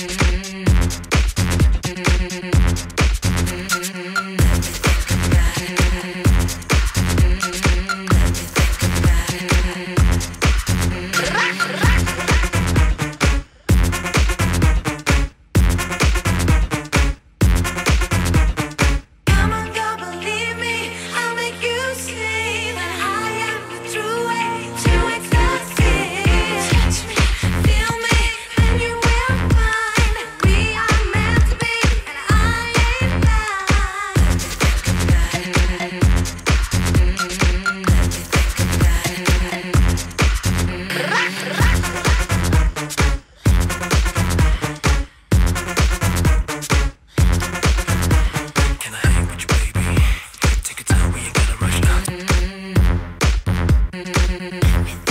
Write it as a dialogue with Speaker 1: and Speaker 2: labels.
Speaker 1: Mm-hmm. Everything.